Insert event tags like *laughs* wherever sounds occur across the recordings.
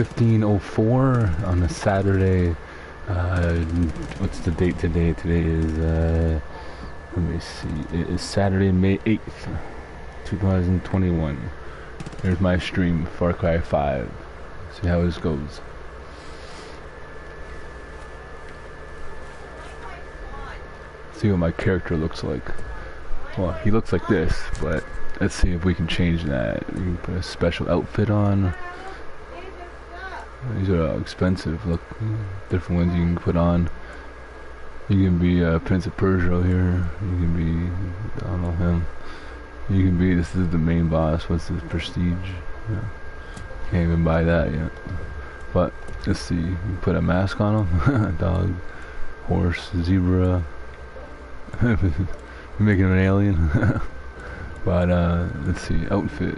1504 on a Saturday. Uh, what's the date today? Today is, uh, let me see. It is Saturday, May 8th, 2021. Here's my stream, Far Cry 5. See how this goes. See what my character looks like. Well, he looks like this, but let's see if we can change that. We can put a special outfit on. These are expensive. Look, different ones you can put on. You can be uh, Prince of Persia here. You can be, I don't know him. You can be, this is the main boss. What's this, Prestige? Yeah. Can't even buy that yet. But, let's see. You put a mask on him. *laughs* Dog, horse, zebra. *laughs* making him an alien. *laughs* but, uh, let's see. Outfit.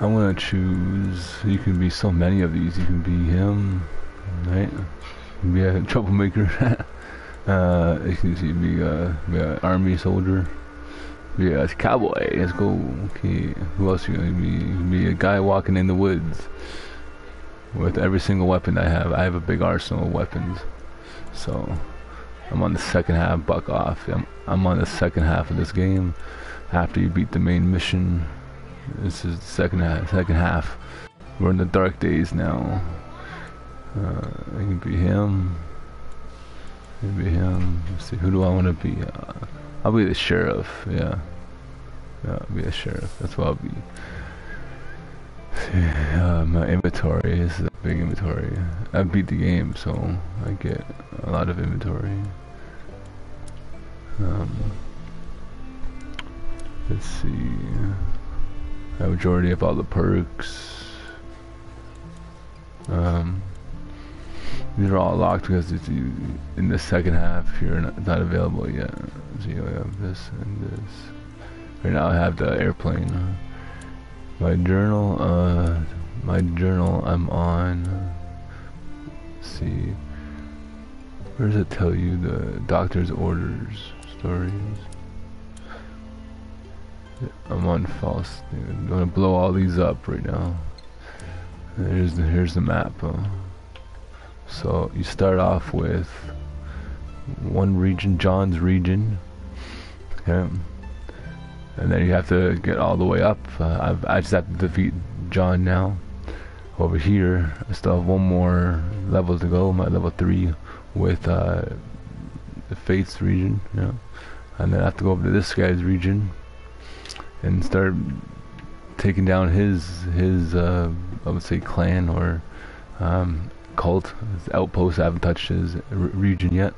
I want to choose. You can be so many of these. You can be him, right? You can be a troublemaker. *laughs* uh, you can be a, be a army soldier. Be a cowboy. Let's go. Okay. Who else you gonna be? You can be a guy walking in the woods with every single weapon I have. I have a big arsenal of weapons. So I'm on the second half. Buck off. I'm, I'm on the second half of this game. After you beat the main mission. This is the second half. Second half. We're in the dark days now. Uh, it can be him. It can be him. Let's see, who do I want to be? Uh, I'll be the sheriff. Yeah. Yeah, I'll be a sheriff. That's what I'll be. See, *sighs* Uh, my inventory is a big inventory. I beat the game, so I get a lot of inventory. Um, let's see. Majority of all the perks. Um, these are all locked because it's in the second half you're not, not available yet. So you have this and this. Right now I have the airplane. My journal, uh, my journal I'm on. Let's see. Where does it tell you the doctor's orders stories? I'm on false. I'm gonna blow all these up right now. Here's the here's the map. Huh? So you start off with one region, John's region. Okay. And then you have to get all the way up. Uh, i just have to defeat John now. Over here, I still have one more level to go. My level three with uh, the Faith's region. Yeah. And then I have to go over to this guy's region and start taking down his his uh, I would say clan or um, cult his outpost. I haven't touched his region yet.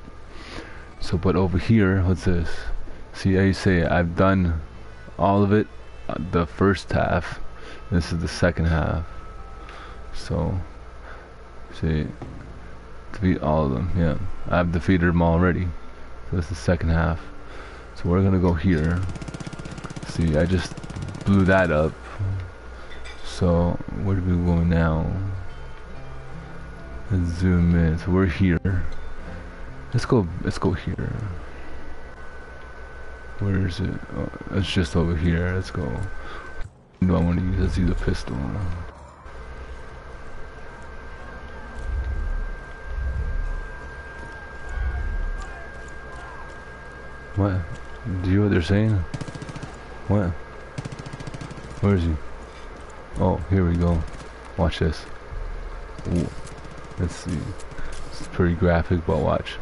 So, but over here, what's this? See, I say I've done all of it, uh, the first half. This is the second half. So, see, defeat all of them. Yeah, I've defeated them already. So this is the second half. So we're gonna go here see, I just blew that up. So, where do we go now? Let's zoom in. So we're here. Let's go, let's go here. Where is it? Oh, it's just over here. Let's go. do I want to use? Let's use a pistol. What? Do you know what they're saying? What? Where is he? Oh, here we go. Watch this. Ooh. Let's see. It's pretty graphic, but watch.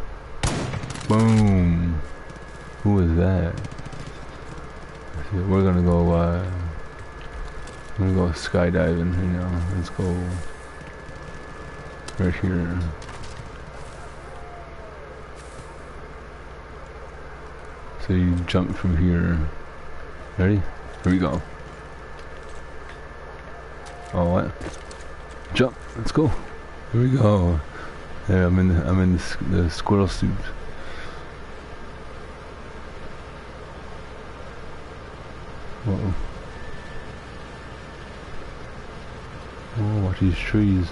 Boom. Who is that? We're gonna go. Uh, we're gonna go skydiving. You know, let's go right here. So you jump from here. Ready? Here we go. Oh, what? Jump. Let's go. Here we go. Yeah, I'm in. The, I'm in the, the squirrel suit. Whoa. Oh, watch these trees.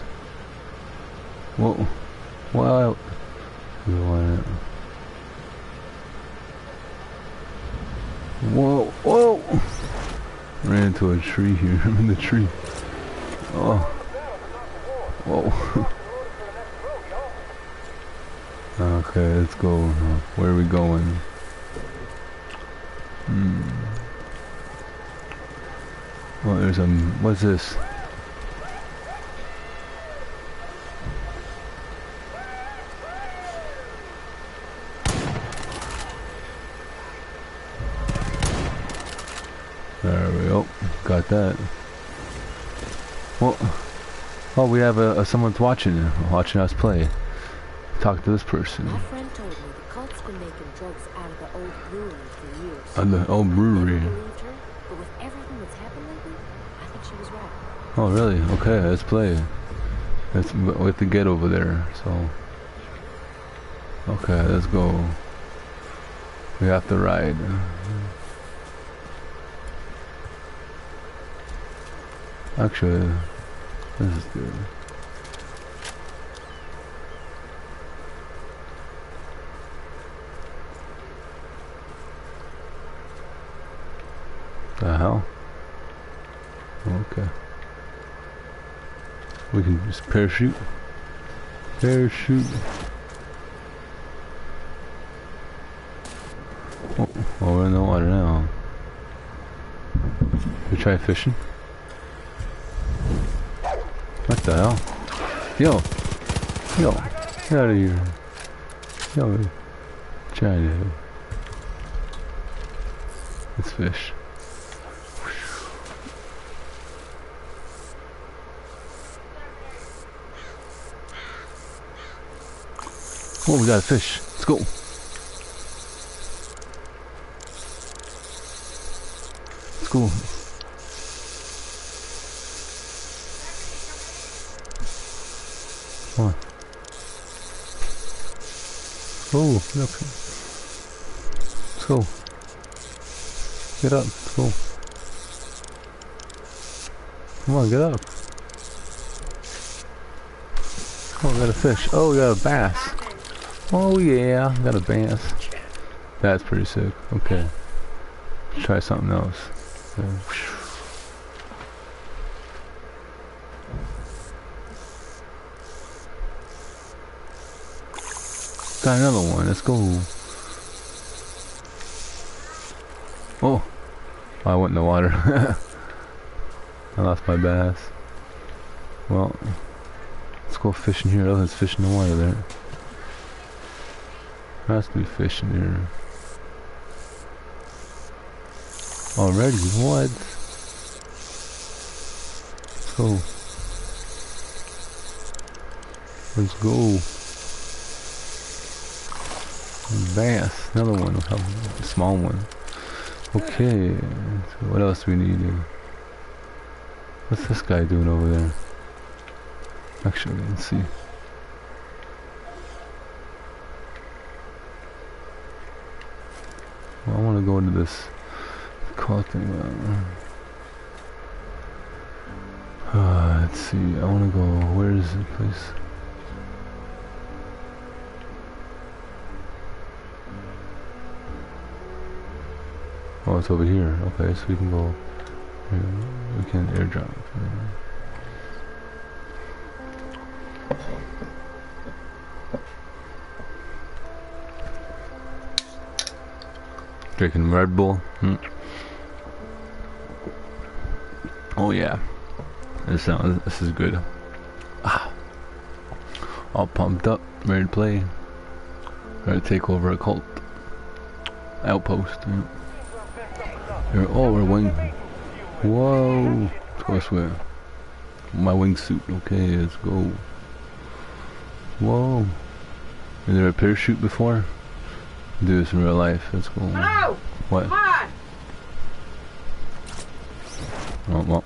Whoa. Wow. Whoa! Ran into a tree here. *laughs* I'm in the tree. Oh. Whoa. *laughs* okay, let's go. Where are we going? Hmm. Well, there's a... What's this? There we go. Got that. Well, oh, we have a, a someone's watching, watching us play. Talk to this person. My friend told me the cult's been making drugs out of the old brewery for years. At the old brewery. Her, but with everything that's happened lately, I think she was right. Oh, really? Okay, let's play. Let's, we have to get over there, so... Okay, let's go. We have to ride. Actually, this is good. The hell? Okay. We can just parachute. Parachute. Oh, oh we're in the water now. We try fishing? What the hell? Yo! Yo! Get out of here. Yo! Trying to... Let's fish. Oh, we got a fish. Let's go. Let's go. Oh, here. Let's. Get up. Let's. Come on, get up. Oh, we got a fish. Oh, we got a bass. Oh yeah, got a bass. That's pretty sick. Okay. Try something else. Got another one. Let's go. Oh. I went in the water. *laughs* I lost my bass. Well, let's go fishing here. Oh, there's fish in the water there. There has to be fish in here. Already? What? Let's go. Let's go. Bass. Another one. A small one. Okay. So what else do we need here? What's this guy doing over there? Actually, let's see. Well, I want to go into this car thing. Uh, uh, let's see. I want to go. Where is the place? Oh, it's over here. Okay, so we can go. We can airdrop. Drinking Red Bull. Hmm. Oh yeah, this sounds. This is good. Ah, all pumped up, ready to play. Ready to take over a cult outpost. Yeah. Oh, we're wing. Whoa! Let's go this way. My wingsuit. Okay, let's go. Whoa! Is there a parachute before? do this in real life. Let's go. Hello. What? Come on. Oh, well.